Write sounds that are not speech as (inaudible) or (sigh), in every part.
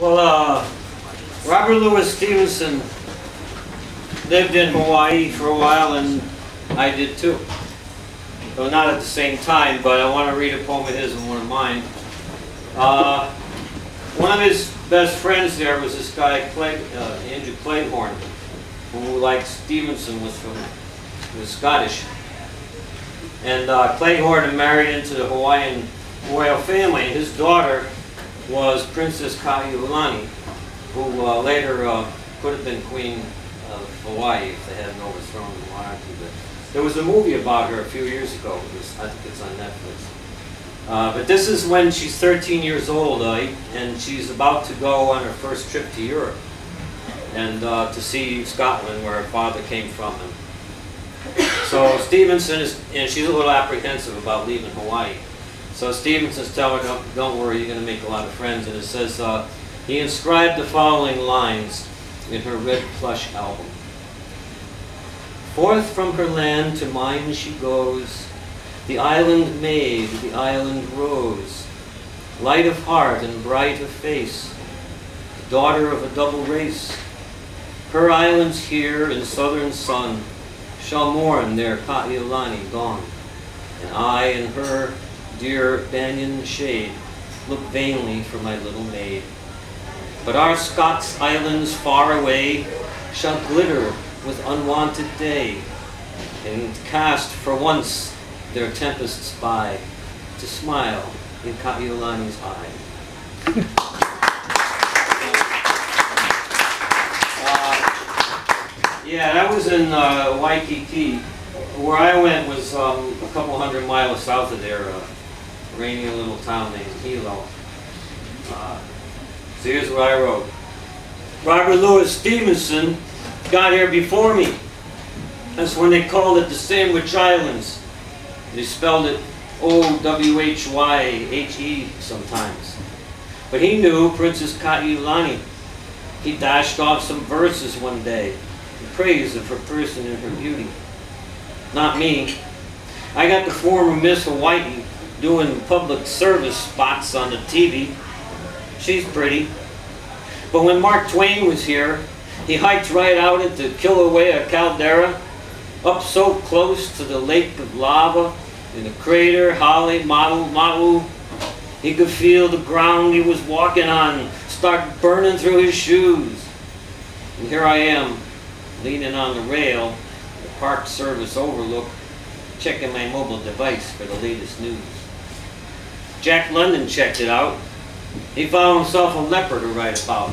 Well, uh, Robert Louis Stevenson lived in Hawaii for a while, and I did too. Well, not at the same time, but I want to read a poem of his and one of mine. Uh, one of his best friends there was this guy, Clay, uh, Andrew Clayhorn, who, like Stevenson, was from was Scottish. And uh, Clayhorn married into the Hawaiian royal family. And his daughter was Princess Ka'iulani, who uh, later uh, could have been Queen of Hawaii if they hadn't overthrown the monarchy. But there was a movie about her a few years ago. Was, I think it's on Netflix. Uh, but this is when she's 13 years old, uh, and she's about to go on her first trip to Europe and uh, to see Scotland, where her father came from. And so Stevenson is, and she's a little apprehensive about leaving Hawaii. So Stevenson's telling her, don't, don't worry, you're going to make a lot of friends. And it says, uh, he inscribed the following lines in her red plush album. Forth from her land to mine she goes, the island maid, the island rose, light of heart and bright of face, daughter of a double race. Her islands here in southern sun shall mourn their Ka'iulani gone, and I and her dear banyan shade look vainly for my little maid. But our Scots islands far away shall glitter with unwanted day, and cast for once their tempests by, to smile in Ka'iulani's eye. uh, yeah, that was in uh, Waikiki. Where I went was um, a couple hundred miles south of there, a rainy little town named Hilo. Uh, so here's what I wrote. Robert Louis Stevenson got here before me. That's when they called it the Sandwich Islands. They spelled it O-W-H-Y-H-E sometimes. But he knew Princess Ka'iulani. He dashed off some verses one day in praise of her person and her beauty. Not me. I got the former Miss Hawaii doing public service spots on the TV. She's pretty. But when Mark Twain was here, he hiked right out into Kilauea Caldera, up so close to the lake of lava in the crater Halema'uma'u. He could feel the ground he was walking on start burning through his shoes. And here I am, leaning on the rail, the Park Service overlook, checking my mobile device for the latest news. Jack London checked it out. He found himself a leper to write about.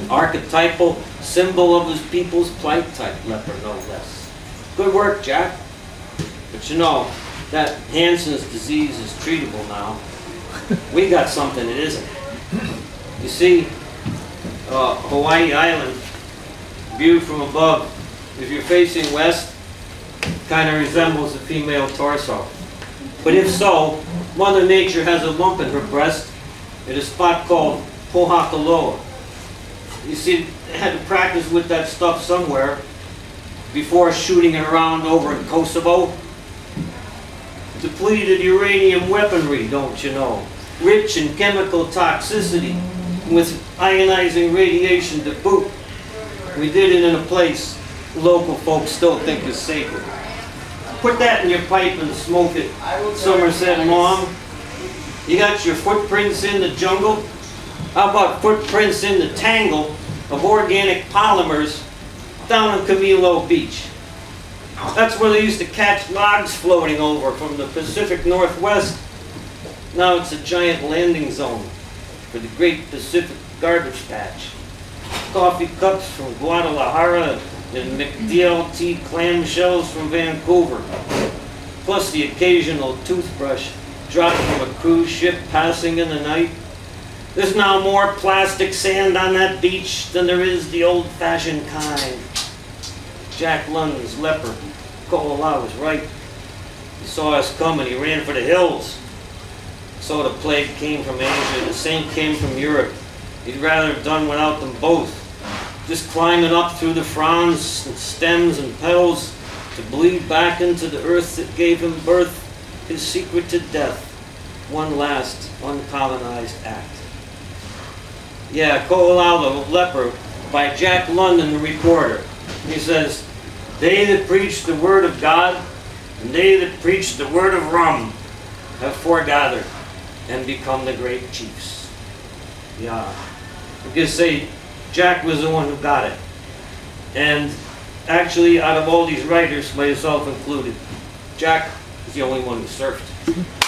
An archetypal symbol of his people's plight type leper, no less. Good work, Jack. But you know, that Hansen's disease is treatable now. (laughs) We got something that isn't. You see, uh, Hawaii Island, viewed from above, if you're facing west, kind of resembles a female torso. But if so, Mother Nature has a lump in her breast at a spot called Pohakuloa. You see, they had to practice with that stuff somewhere before shooting it around over in Kosovo. Depleted uranium weaponry, don't you know? Rich in chemical toxicity, with ionizing radiation to boot. We did it in a place local folks still think is sacred. Put that in your pipe and smoke it, Somerset Maugham. You got your footprints in the jungle? How about footprints in the tangle of organic polymers down on Kamilo Beach? That's where they used to catch logs floating over from the Pacific Northwest. Now it's a giant landing zone for the Great Pacific Garbage Patch. Coffee cups from Guadalajara and McDLT clamshells from Vancouver, plus the occasional toothbrush dropped from a cruise ship passing in the night. There's now more plastic sand on that beach than there is the old-fashioned kind. Jack London's leper, Ko'olau was right. He saw us coming, he ran for the hills. So the plague came from Asia, the same came from Europe. He'd rather have done without them both just climbing up through the fronds and stems and petals to bleed back into the earth that gave him birth, his secret to death, one last uncolonized act. Yeah, Ko'olau leper by Jack London, the reporter. He says, They that preach the word of God and they that preach the word of rum have foregathered and become the great chiefs. Yeah. Can say Jack was the one who got it. And actually, out of all these writers, myself included, Jack is the only one who surfed.